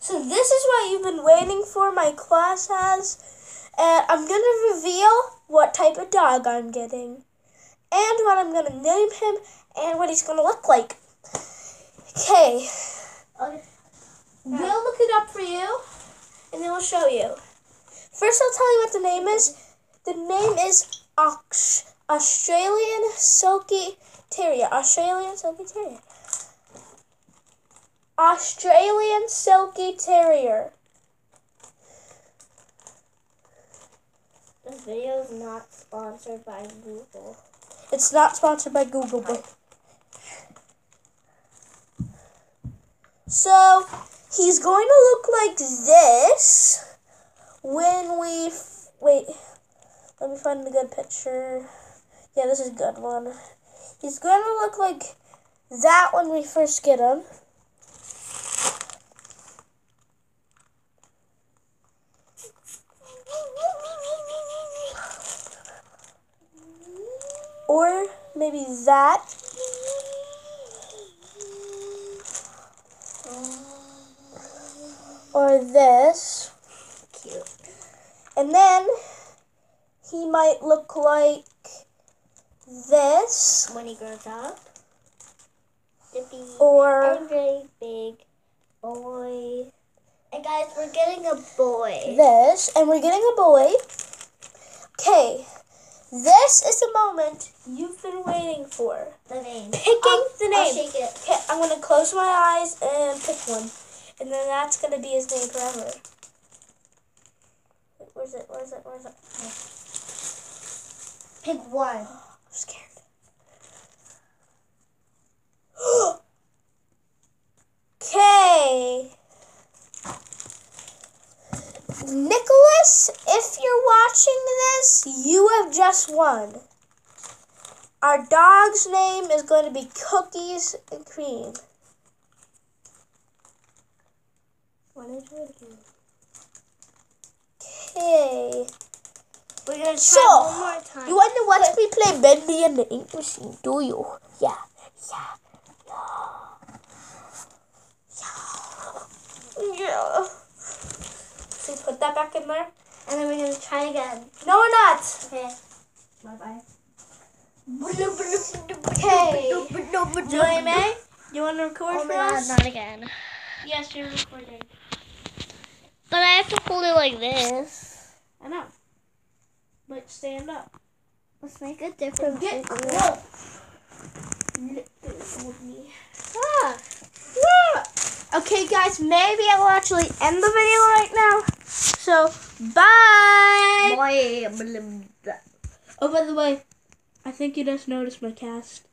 So this is what you've been waiting for. My class has, and I'm gonna reveal what type of dog I'm getting, and what I'm gonna name him, and what he's gonna look like. Okay. Okay. We'll look it up for you, and then we'll show you. First, I'll tell you what the name is. The name is Ox- Australian Silky Terrier. Australian Silky Terrier. Australian Silky Terrier. This video is not sponsored by Google. It's not sponsored by Google, but so he's going to look like this when we f- wait. Let me find a good picture. Yeah, this is a good one. He's going to look like that when we first get him. Or maybe that. Or this. Cute. And then he might look like this. When he grows up, Or a very big boy. And guys, we're getting a boy. this. And we're getting a boy. Okay. This is the moment you've been waiting for. The name. Picking I'll- the I'll name. shake it. Okay, I'm gonna close my eyes and pick one. And then that's gonna be his name forever. Where's it? Where's it? Where's it? Pick one. Oh, I'm scared. Okay. Nicholas, if you're watching this, you have just won. Our dog's name is going to be Cookies and Cream. What is it again? Okay. We're gonna try So, one more time. You want to watch me play Bendy and the Ink Machine, do you? Yeah. Yeah. Yeah. Yeah. So put that back in there. and then we're gonna try again. No, we're not. Okay. Bye bye. Okay. Joey May, you want to record Oh for my god, us? not again. Yes, you're recording. But I have to hold it like this. I know. But stand up. Let's make a different Get close. Me. Ah. Okay, guys, maybe I will actually end the video right now. So, bye. Boy. Oh, by the way, I think you just noticed my cast.